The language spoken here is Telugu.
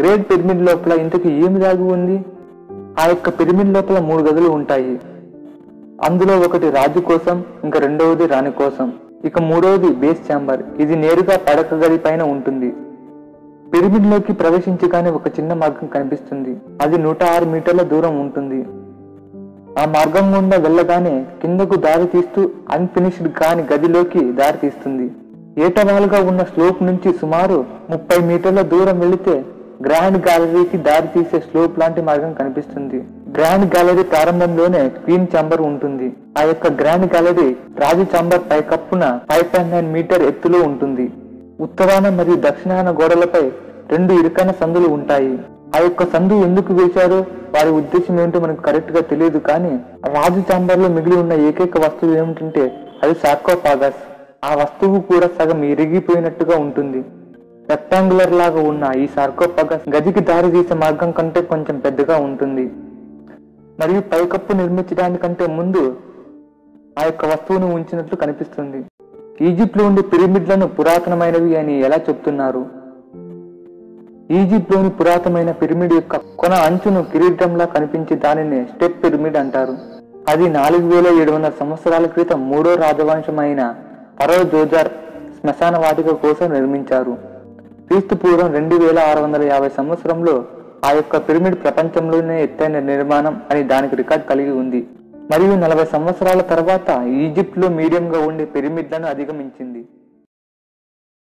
గ్రేట్ పిరమిడ్ లోపల ఇంతకు ఏమి దాగి ఉంది? ఆ యొక్క పిరమిడ్ లోపల మూడు గదులు ఉంటాయి. అందులో ఒకటి రాజు కోసం ఇంకా రెండవది రాణి కోసం. ఇక మూడవది బేస్ ఛాంబర్. ఇది నేరుగా పడక గది పైన ఉంటుంది. పిరమిడ్లోకి ప్రవేశించగానే ఒక చిన్న మార్గం కనిపిస్తుంది. అది నూట ఆరు మీటర్ల దూరం ఉంటుంది. ఆ మార్గం గుండా వెళ్ళగానే కిందకు దారి తీస్తూ అన్ఫినిష్డ్ కాని గదిలోకి దారి తీస్తుంది. ఏటవాలుగా ఉన్న స్లోప్ నుంచి సుమారు ముప్పై మీటర్ల దూరం వెళితే గ్రాండ్ గ్యాలరీకి దారి తీసే స్లోప్ లాంటి మార్గం కనిపిస్తుంది. గ్రాండ్ గ్యాలరీ ప్రారంభంలోనే క్వీన్ చాంబర్ ఉంటుంది. ఆ యొక్క గ్రాండ్ గ్యాలరీ రాజు చాంబర్ పైకప్పున ఫైవ్ పాయింట్ నైన్ మీటర్ ఎత్తులో ఉంటుంది. ఉత్తరాన మరియు దక్షిణాన గోడలపై రెండు ఇరుకైన సందులు ఉంటాయి. ఆ యొక్క సందు ఎందుకు వేశారో వారి ఉద్దేశం ఏమిటో మనకు కరెక్ట్గా తెలియదు కానీ రాజు చాంబర్లో మిగిలి ఉన్న ఏకైక వస్తువు ఏమిటంటే అది సార్కోపాగస్ ఆ వస్తువు కూడా సగం ఇరిగిపోయినట్టుగా ఉంటుంది. రెక్టాంగులర్ లాగా ఉన్న ఈ సార్కోపగస్ గదికి దారితీసే మార్గం కంటే కొంచెం పెద్దగా ఉంటుంది. మరియు పైకప్పు నిర్మించడానికంటే ముందు ఆ యొక్క వస్తువును ఉంచినట్లు కనిపిస్తుంది. ఈజిప్ట్లో ఉండే పిరమిడ్లను పురాతనమైనవి అని ఎలా చెప్తున్నారు? ఈజిప్ట్లోని పురాతనమైన పిరమిడ్ యొక్క కొన అంచును కిరీటంలా కనిపించే దానిని స్టెప్ పిరమిడ్ అంటారు. అది నాలుగు వేల ఏడు వందల సంవత్సరాల క్రితం మూడో రాజవంశమైన ఫరో జోజార్ శ్మశాన వాటిక కోసం నిర్మించారు. క్రీస్తు పూర్వం రెండు వేల ఆరు వందల యాభై సంవత్సరంలో ఆ యొక్క పిరమిడ్ ప్రపంచంలోనే ఎత్తైన నిర్మాణం అని దానికి రికార్డ్ కలిగి ఉంది. మరియు నలభై సంవత్సరాల తర్వాత ఈజిప్ట్లో మీడియంగా ఉండే పిరమిడ్లను అధిగమించింది.